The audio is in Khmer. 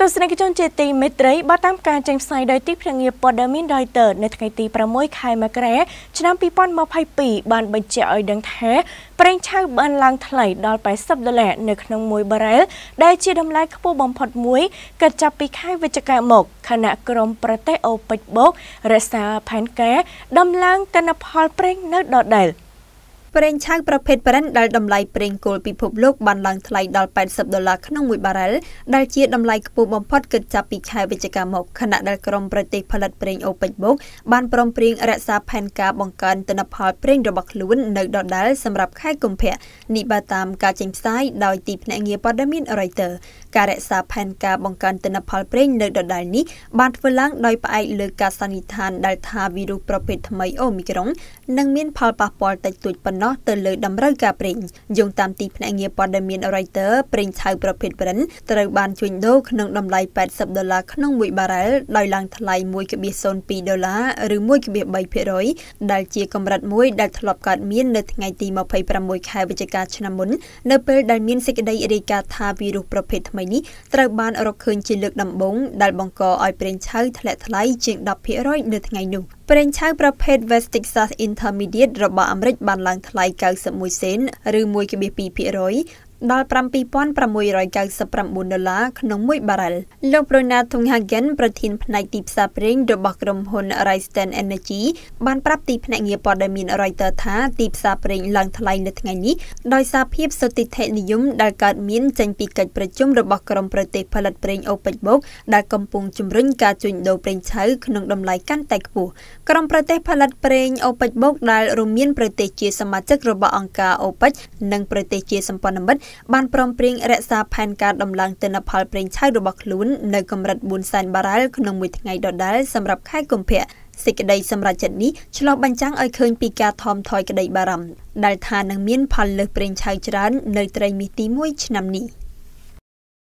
ទស្សនិកជនជាទីមេត្រីបើតាមការចេញផ្សាយដោយទីភ្នាក់ងារព័ត៌មាន Reuters នៅថ្ងៃទី6ខែមករាឆ្នាំ2022បានបញ្ជាក់ឲ្យដឹងថាប្រេងឆៅបានឡើងថ្លៃដល់80ដុល្លារនៅក្នុង1បារ៉ែលដែលជាតម្លៃខ្ពស់បំផុតមួយកាត់ចាប់ពីខែវិច្ឆិកាមកខណៈក្រុមប្រទេសអូពេចបូករក្សាផែនការដំឡើងទិន្នផលប្រេងនៅដដែល។ ប្រេងឆៅប្រភេទ Brent ដែលតម្លៃប្រេងគោលពិភពលោកបានឡើងថ្លៃដល់80ដុល្លារក្នុងមួយបារ៉ែលដែលជាតម្លៃខ្ពស់បំផុតគិតចាប់ពីខែវិច្ឆិកាមកខណៈដែលក្រុមប្រទេសផលិតប្រេងអូពេចបូកបានព្រមព្រៀងរក្សាផែនការបង្កើនទិន្នផលប្រេងរបស់ខ្លួននៅដដែលសម្រាប់ខែកុម្ភៈនេះបើតាមការចេញផ្សាយដោយទីភ្នាក់ងារព័ត៌មាន Reuters ការរក្សាផែនការបង្កើនទិន្នផលប្រេងនៅដដែលនេះបានធ្វើឡើងដោយផ្អែកលើការសន្និដ្ឋានដែលថាវីរុសប្រភេទថ្មីអូមីក្រុងនឹងមានផលប៉ះពាល់តិចតួចប៉ុណ្ណោះទៅលើតម្រូវការប្រេងយោងតាមទីភ្នាក់ងារព័ត៌មាន Reuters ប្រេងឆៅប្រភេទ Brent ត្រូវបានជួញដូរក្នុងតម្លៃ80ដុល្លារក្នុងមួយបារ៉ែលដោយឡើងថ្លៃ1.02ដុល្លារឬ1.3%ដែលជាកម្រិតមួយដែលធ្លាប់កើតមាននៅថ្ងៃទី26ខែវិច្ឆិកាឆ្នាំមុននៅពេលដែលមានសេចក្តីរាយការណ៍ថាវីរុសប្រភេទថ្មីនេះត្រូវបានរកឃើញជាលើកដំបូងដែលបង្កឲ្យប្រេងឆៅធ្លាក់ថ្លៃជាង10%នៅថ្ងៃនោះ ប្រេងឆៅប្រភេទ West Texas Intermediate របស់អាមេរិកបានឡើងថ្លៃ91សេនឬ1.2% ដល់7699ដុល្លារក្នុងមួយបារ៉ែលលោក Bruna Thunghagen ប្រធានផ្នែកទីផ្សារប្រេងរបស់ក្រុមហ៊ុន Rystad Energy បានប្រាប់ទីភ្នាក់ងារព័ត៌មាន Reuters ថាទីផ្សារប្រេងឡើងថ្លៃនៅថ្ងៃនេះដោយសារភាពសុតិធិនិយមដែលកើតមានចេញពីកិច្ចប្រជុំរបស់ក្រុមប្រទេសផលិតប្រេង OPEC បូកដែលកំពុងជំរុញការជួញដូរប្រេងឆៅក្នុងតម្លៃកាន់តែខ្ពស់ក្រុមប្រទេសផលិតប្រេង OPEC បូកដែលរួមមានប្រទេសជាសមាជិករបស់អង្គការ OPEC និងប្រទេសជាសម្ព័ន្ធមិត្តបានព្រមព្រៀងរក្សាផែនការដំឡើងទិន្នផលប្រេងឆៅរបស់ខ្លួននៅកម្រិត4សែនបារ៉ែលក្នុងមួយថ្ងៃដដែលសម្រាប់ខែកុម្ភៈសេចក្តីសម្រេចចិត្តនេះឆ្លុះបញ្ចាំងឲ្យឃើញពីការថមថយក្តីបារម្ភដែលថានឹងមានផលលើសប្រេងឆៅច្រើននៅត្រីមាសទី1ឆ្នាំនេះ។